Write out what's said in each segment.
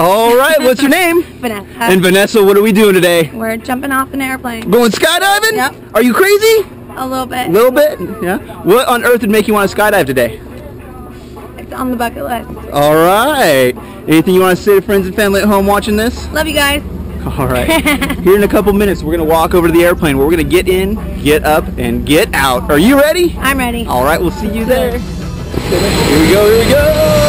All right, what's your name? Vanessa. And Vanessa, what are we doing today? We're jumping off an airplane. Going skydiving? Yep. Are you crazy? A little bit. A little bit? Yeah. What on earth would make you want to skydive today? It's on the bucket list. All right. Anything you want to say to friends and family at home watching this? Love you guys. All right. Here in a couple minutes, we're going to walk over to the airplane where we're going to get in, get up, and get out. Are you ready? I'm ready. All right, we'll see you there. Here we go, here we go.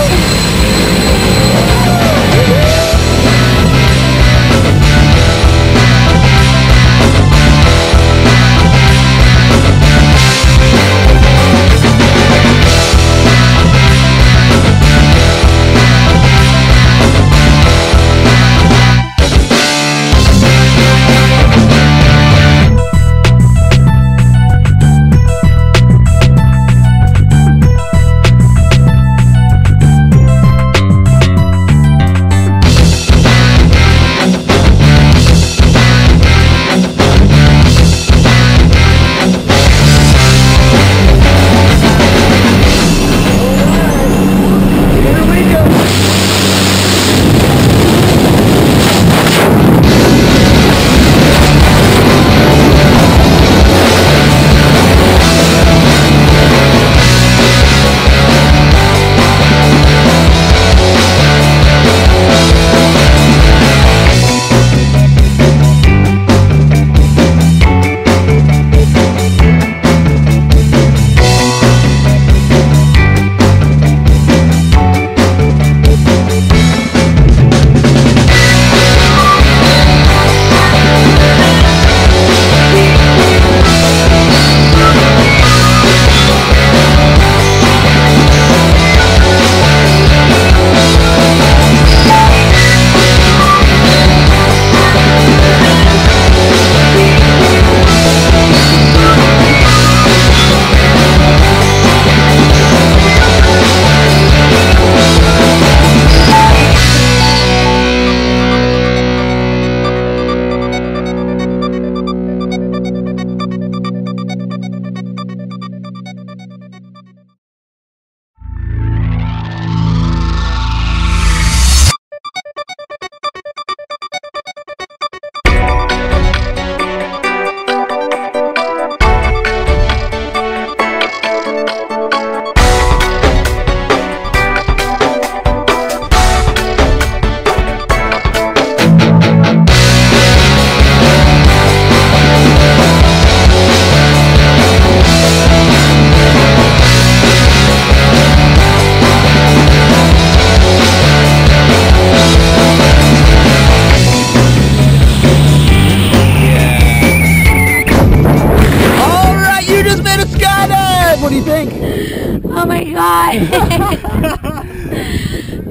Skydive. What do you think? Oh my god.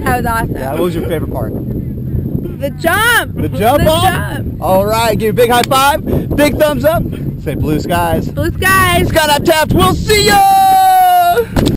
that was awesome. Yeah, what was your favorite part? The jump. The jump The off? jump. All right, give a big high five, big thumbs up. Say blue skies. Blue skies. Skydive Taft, we'll see ya!